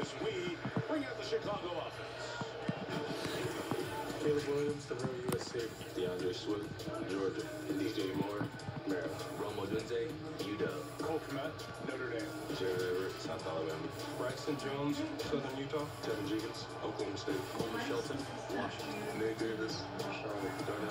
as we bring out the Chicago offense. Caleb Williams, the real USC. D'Andre Swift, Georgia. DJ Moore, Maryland. Rome Odunze, UW. Cole Kmet, Notre Dame. Gerald Everett, South Alabama. Braxton Jones, Southern Utah. Teven Jenkins, Oklahoma State. Coleman Shelton, Washington. Nate Davis, Charlotte. Darnell